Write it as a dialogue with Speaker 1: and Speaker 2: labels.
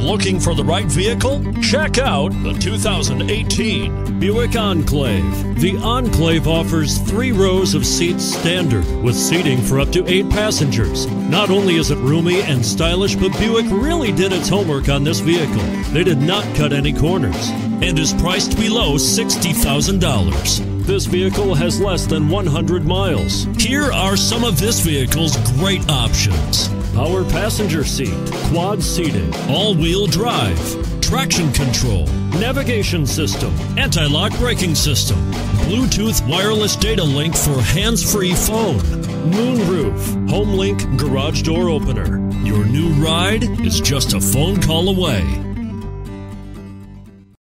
Speaker 1: Looking for the right vehicle? Check out the 2018 Buick Enclave. The Enclave offers three rows of seats standard with seating for up to eight passengers. Not only is it roomy and stylish, but Buick really did its homework on this vehicle. They did not cut any corners and is priced below $60,000. This vehicle has less than 100 miles. Here are some of this vehicle's great options power passenger seat, quad seating, all wheel drive, traction control, navigation system, anti lock braking system, Bluetooth wireless data link for hands free phone, moonroof, HomeLink garage door opener. Your new ride is just a phone call away.